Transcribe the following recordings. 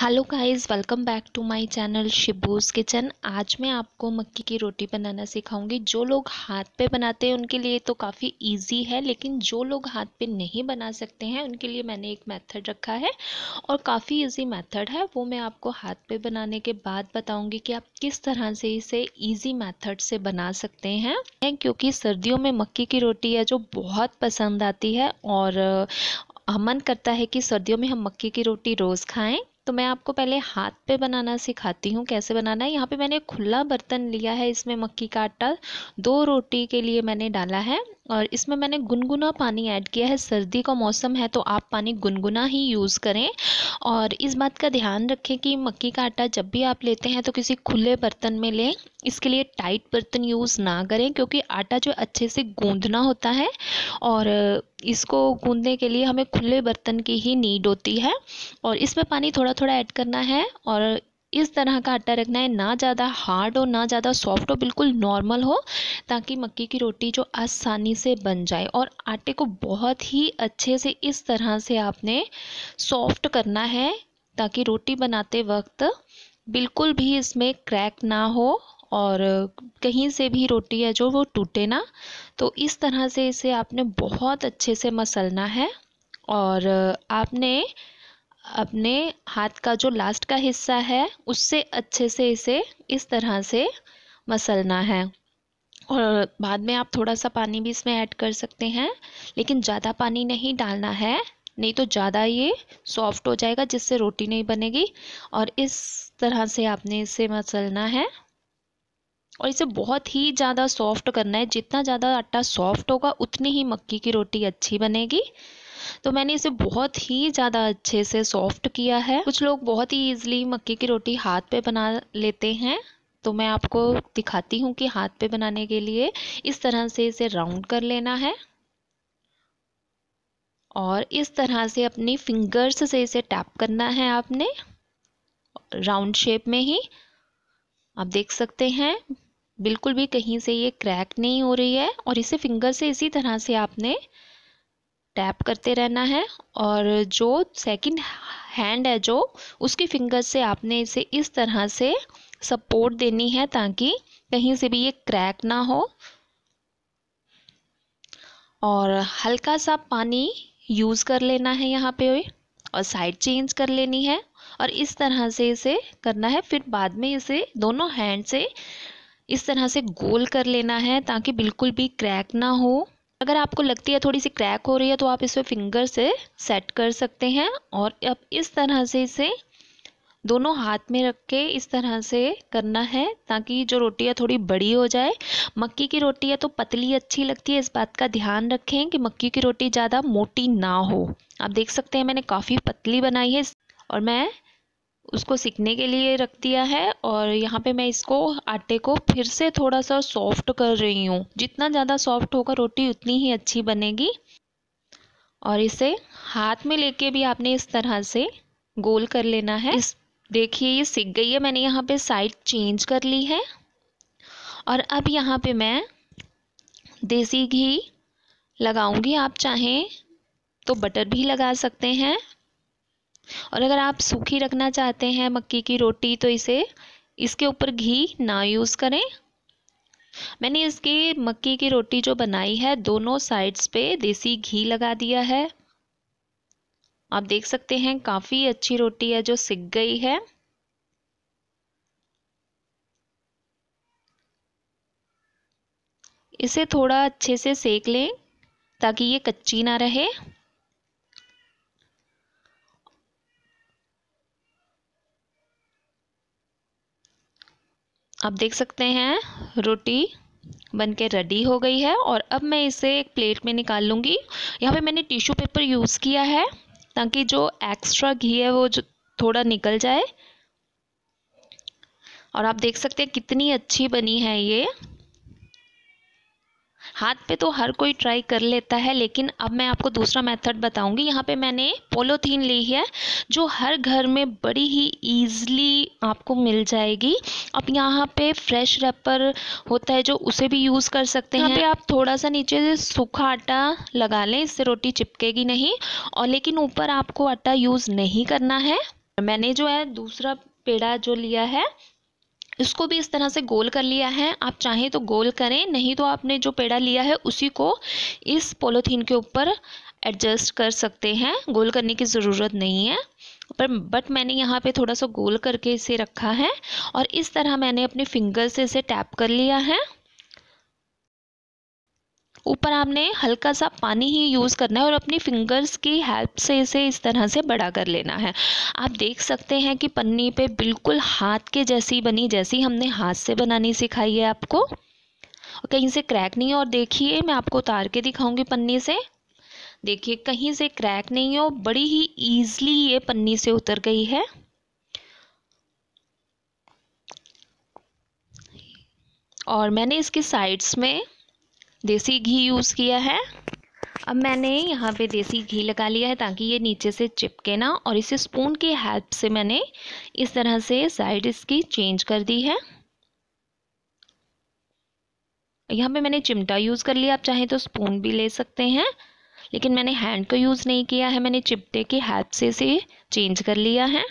Hello guys welcome back to my channel Shibu's kitchen आज मैं आपको मक्की की रोटी बनाना सिखाऊँगी। जो लोग हाथ पे बनाते हैं, उनके लिए तो काफ़ी इजी है, लेकिन जो लोग हाथ पे नहीं बना सकते हैं, उनके लिए मैंने एक मेथड रखा है और काफ़ी इजी मेथड है। वो मैं आपको हाथ पे बनाने के बाद बताऊँगी कि आप किस तरह से इसे ईजी मैथड से बना सकते हैं। क्योंकि सर्दियों में मक्की की रोटी है, जो बहुत पसंद आती है और मन करता है कि सर्दियों में हम मक्की की रोटी रोज़ खाएँ। तो मैं आपको पहले हाथ पे बनाना सिखाती हूँ, कैसे बनाना है। यहाँ पे मैंने खुला बर्तन लिया है, इसमें मक्की का आटा, दो रोटी के लिए मैंने डाला है। और इसमें मैंने गुनगुना पानी ऐड किया है। सर्दी का मौसम है तो आप पानी गुनगुना ही यूज़ करें। और इस बात का ध्यान रखें कि मक्की का आटा जब भी आप लेते हैं तो किसी खुले बर्तन में लें। इसके लिए टाइट बर्तन यूज़ ना करें क्योंकि आटा जो अच्छे से गूंदना होता है और इसको गूंदने के लिए हमें खुले बर्तन की ही नीड होती है। और इसमें पानी थोड़ा थोड़ा ऐड करना है और इस तरह का आटा रखना है, ना ज़्यादा हार्ड हो, ना ज़्यादा सॉफ्ट हो, बिल्कुल नॉर्मल हो, ताकि मक्की की रोटी जो आसानी से बन जाए। और आटे को बहुत ही अच्छे से इस तरह से आपने सॉफ्ट करना है, ताकि रोटी बनाते वक्त बिल्कुल भी इसमें क्रैक ना हो और कहीं से भी रोटी है जो वो टूटे ना तो इस तरह से इसे आपने बहुत अच्छे से मसलना है। और आपने अपने हाथ का जो लास्ट का हिस्सा है, उससे अच्छे से इसे इस तरह से मसलना है। और बाद में आप थोड़ा सा पानी भी इसमें ऐड कर सकते हैं, लेकिन ज़्यादा पानी नहीं डालना है, नहीं तो ज़्यादा ये सॉफ्ट हो जाएगा, जिससे रोटी नहीं बनेगी। और इस तरह से आपने इसे मसलना है। और इसे बहुत ही ज़्यादा सॉफ्ट करना है। जितना ज़्यादा आटा सॉफ्ट होगा, उतनी ही मक्की की रोटी अच्छी बनेगी। तो मैंने इसे बहुत ही ज़्यादा अच्छे से सॉफ्ट किया है। कुछ लोग बहुत ही ईजिली मक्की की रोटी हाथ पे बना लेते हैं। तो मैं आपको दिखाती हूँ कि हाथ पे बनाने के लिए इस तरह से इसे राउंड कर लेना है। और इस तरह से अपनी फिंगर्स से इसे टैप करना है आपने। राउंड शेप में ही। आप देख सकते हैं, बिल्कुल भी कहीं से ये क्रैक नहीं हो रही है और इसे फिंगर से इसी तरह से आपने टैप करते रहना है और जो सेकंड हैंड है जो, उसकी फिंगर से आपने इसे इस तरह से सपोर्ट देनी है ताकि कहीं से भी ये क्रैक ना हो। और हल्का सा पानी यूज़ कर लेना है यहाँ पे। और साइड चेंज कर लेनी है और इस तरह से इसे करना है। फिर बाद में इसे दोनों हैंड से इस तरह से गोल कर लेना है ताकि बिल्कुल भी क्रैक ना हो। अगर आपको लगती है थोड़ी सी क्रैक हो रही है तो आप इसे फिंगर से सेट कर सकते हैं और अब इस तरह से इसे दोनों हाथ में रख के इस तरह से करना है ताकि जो रोटी है थोड़ी बड़ी हो जाए। मक्की की रोटी है तो पतली अच्छी लगती है, इस बात का ध्यान रखें कि मक्की की रोटी ज़्यादा मोटी ना हो। आप देख सकते हैं मैंने काफ़ी पतली बनाई है और मैं उसको सीखने के लिए रख दिया है और यहाँ पे मैं इसको, आटे को फिर से थोड़ा सा सॉफ्ट कर रही हूँ। जितना ज़्यादा सॉफ्ट होगा रोटी उतनी ही अच्छी बनेगी। और इसे हाथ में लेके भी आपने इस तरह से गोल कर लेना है। इस देखिए, ये सीख गई है, मैंने यहाँ पे साइड चेंज कर ली है। और अब यहाँ पे मैं देसी घी लगाऊँगी, आप चाहें तो बटर भी लगा सकते हैं। और अगर आप सूखी रखना चाहते हैं मक्की की रोटी तो इसे इसके ऊपर घी ना यूज़ करें। मैंने इसकी मक्की की रोटी जो बनाई है, दोनों साइड्स पे देसी घी लगा दिया है। आप देख सकते हैं काफ़ी अच्छी रोटी है जो सिक गई है। इसे थोड़ा अच्छे से सेक लें ताकि ये कच्ची ना रहे। आप देख सकते हैं रोटी बन के रेडी हो गई है और अब मैं इसे एक प्लेट में निकाल लूँगी। यहाँ पे मैंने टिश्यू पेपर यूज़ किया है। ताकि जो एक्स्ट्रा घी है वो जो थोड़ा निकल जाए। और आप देख सकते हैं कितनी अच्छी बनी है ये। हाथ पे तो हर कोई ट्राई कर लेता है लेकिन अब मैं आपको दूसरा मेथड बताऊँगी। यहाँ पे मैंने पोलोथीन ली है जो हर घर में बड़ी ही ईजली आपको मिल जाएगी। अब यहाँ पे फ्रेश रैपर होता है जो उसे भी यूज़ कर सकते हैं यहाँ पे आप थोड़ा सा नीचे से सूखा आटा लगा लें इससे रोटी चिपकेगी नहीं। और लेकिन ऊपर आपको आटा यूज़ नहीं करना है। मैंने जो है दूसरा पेड़ा जो लिया है इसको भी इस तरह से गोल कर लिया है। आप चाहें तो गोल करें, नहीं तो आपने जो पेड़ा लिया है, उसी को इस पोलोथीन के ऊपर एडजस्ट कर सकते हैं। गोल करने की ज़रूरत नहीं है। पर बट मैंने यहाँ पे थोड़ा सा गोल करके इसे रखा है और इस तरह मैंने अपने फिंगर से इसे टैप कर लिया है। ऊपर आपने हल्का सा पानी ही यूज़ करना है और अपनी फिंगर्स की हेल्प से इसे इस तरह से बड़ा कर लेना है। आप देख सकते हैं कि पन्नी पे बिल्कुल हाथ के जैसी बनी, जैसी हमने हाथ से बनानी सिखाई है आपको। कहीं से क्रैक नहीं और देखिए, मैं आपको उतार के दिखाऊँगी पन्नी से। देखिए, कहीं से क्रैक नहीं हो बड़ी ही ईजली ये पन्नी से उतर गई है। और मैंने इसकी साइड्स में देसी घी यूज़ किया है। अब मैंने यहाँ पे देसी घी लगा लिया है ताकि ये नीचे से चिपके ना और इसे स्पून की हेल्प से मैंने इस तरह से साइड इसकी चेंज कर दी है। यहाँ पे मैंने चिमटा यूज़ कर लिया, आप चाहें तो स्पून भी ले सकते हैं, लेकिन मैंने हैंड का यूज़ नहीं किया है, मैंने चिमटे की हेल्प से इसे चेंज कर लिया है।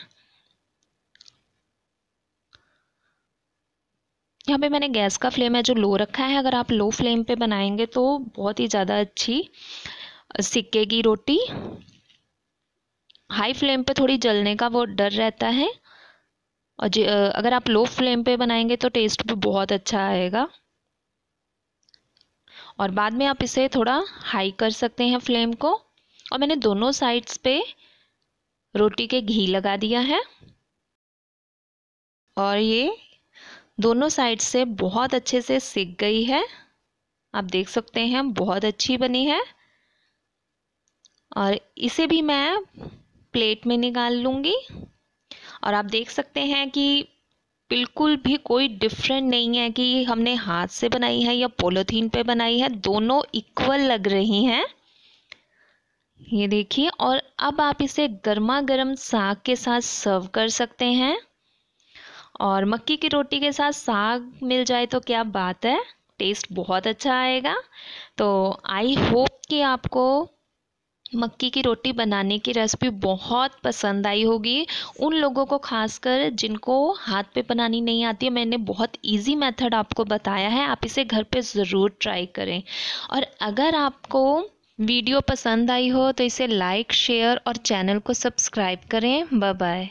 यहाँ पे मैंने गैस का फ्लेम है जो लो रखा है, अगर आप लो फ्लेम पे बनाएँगे तो बहुत ही ज़्यादा अच्छी सिकेगी रोटी। हाई फ्लेम पे थोड़ी जलने का वो डर रहता है। और अगर आप लो फ्लेम पे बनाएँगे तो टेस्ट भी बहुत अच्छा आएगा। और बाद में आप इसे थोड़ा हाई कर सकते हैं फ्लेम को। और मैंने दोनों साइड्स पे रोटी के घी लगा दिया है। और ये दोनों साइड से बहुत अच्छे से सिक गई है। आप देख सकते हैं, बहुत अच्छी बनी है। और इसे भी मैं प्लेट में निकाल लूँगी। और आप देख सकते हैं कि बिल्कुल भी कोई डिफरेंट नहीं है कि हमने हाथ से बनाई है या पोलोथीन पे बनाई है। दोनों इक्वल लग रही हैं। ये देखिए, और अब आप इसे गर्मा गर्म साग के साथ सर्व कर सकते हैं। और मक्की की रोटी के साथ साग मिल जाए तो क्या बात है? टेस्ट बहुत अच्छा आएगा। तो आई होप कि आपको मक्की की रोटी बनाने की रेसिपी बहुत पसंद आई होगी। उन लोगों को खासकर जिनको हाथ पे बनानी नहीं आती है, मैंने बहुत इजी मेथड आपको बताया है। आप इसे घर पे ज़रूर ट्राई करें। और अगर आपको वीडियो पसंद आई हो तो इसे लाइक शेयर और चैनल को सब्सक्राइब करें। Bye bye